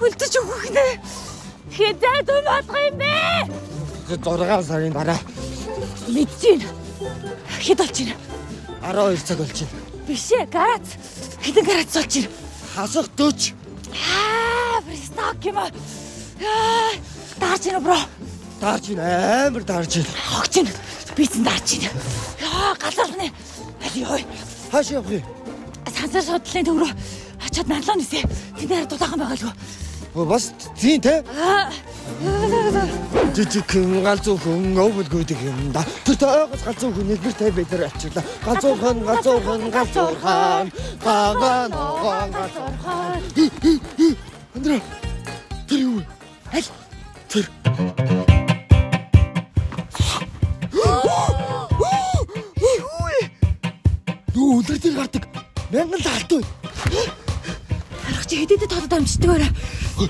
Үлдэж өгөх нэ. Хизээ дүн болох юм бэ? 6 сарын дараа Мэдчихээн. Хэд болж байна? 12 цаг болж байна. Биш ээ, гарац. Хэдэн гарац болж байна? Хасах 40. Аа, бристок юм аа. Аа, Даарч байна бро. Даарж байна. Амар даарж байна. Хогч байна. Бицэн даарч байна. Яа, галархны. Али ой. Хааш явах юм? Сансар судлалын төв рүү очиод налаа нисээ. Тэнд хараа дулаахан байгаа л гоо. Бас тийм те. Жижиг галзуу хүн өвөлгөөдөг юм да. Тэр тойгоос галзуу хүн нэгэртэй бид нар очирлаа. Галзуу хүн галзуу хүн галзуу хаан. Гагаа ногоон галзуу хаан. Андра. Тэр юу? Аль Тэр. Юу өдөр дээр гардаг. Мянган таалт бай. Харах чи хэдэд тодод амждаг орой.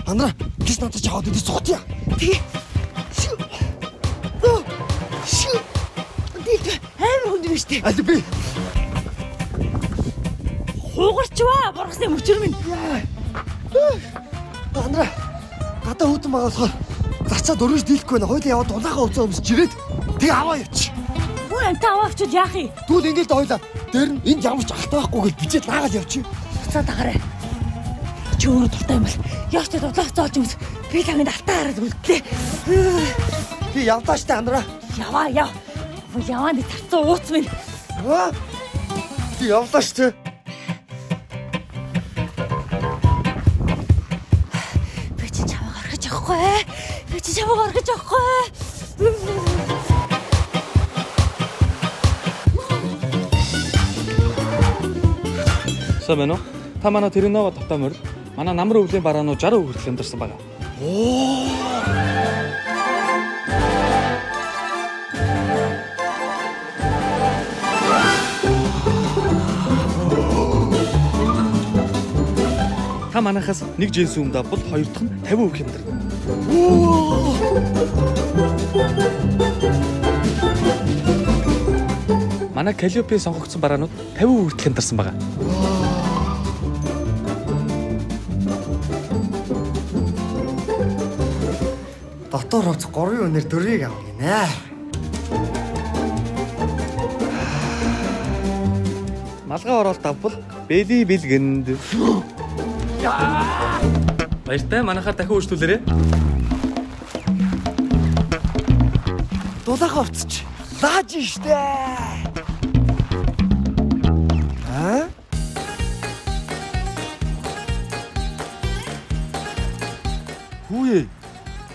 Андра, гис надад ч аваад идэж сухтя. Тэгээ. Шү. Оо. Шү. Дээд амар хүнд биш үү? Аль би. Хуугарчваа. Бургасны мөчөр минь. Андра. Гадаа хүтэн байгаа болохоор зарцаад өргөж дийлэхгүй байна. Хоёул яваад улаагаа уцаа өмсөж ирээд тэг аваа явчих. Бүр амтаа аваачвал яах юм? Тэгвэл ингээд хоёлаа дээр нь энд ямар ч ахтай байхгүй гэж бичээд наагаад явчих. Буцаа дагараа. Чи өөрөө дуртай юм бол яач ч дудлах зоолж юмс. Би тагнд алтаа хараад үлдлээ. Би явдаа штэ Андра. Яваа яв. Бу явааны тарцсан ууц минь. Би явдаа штэ. Би чи чамайг орхиж авахгүй. Би чи чамайг орхиж авахгүй. Сайн байна уу? Та манай Тэрнова татаа морил манай намар өвлийн бараануу 60% хүртэл амьдарсан байгаа. Та манайхаас нэг жинс юм давбал хоёр дахь нь 50% хэмдэр. Манай Калиопи сонгогдсон бараанууд 50% хүртэл хэмдэрсэн байгаа. Дотор хувц 3 өнөр дөрвийг авах гинэ. Малгай оролт давбал бэли бэлгэнд. Баяртай манайхаар дахин үйлчлүүлээрэй. Дулаагаа хувцч. Лааж штэ. Аа? Хүүе.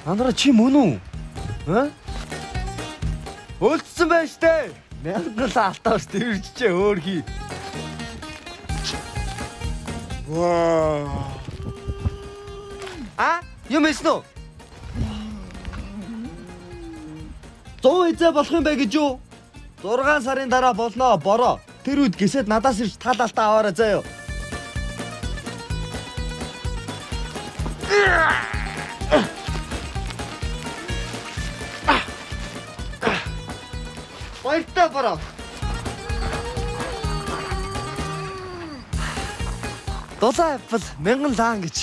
Андра чи мөн үү? Аа? Өлдсөн байж тээ. Мянган алтаас тэрчээ өөр хий. Ваа. А? Юм эснэ үү? 100 эзэ болох юм бай гэж юу? 6 сарын дараа болно бороо. Тэр үед гисэд надаас ирж таалалтаа аваарай заяа. Баяртай бороо. Дулаан апл мянган лаан гэж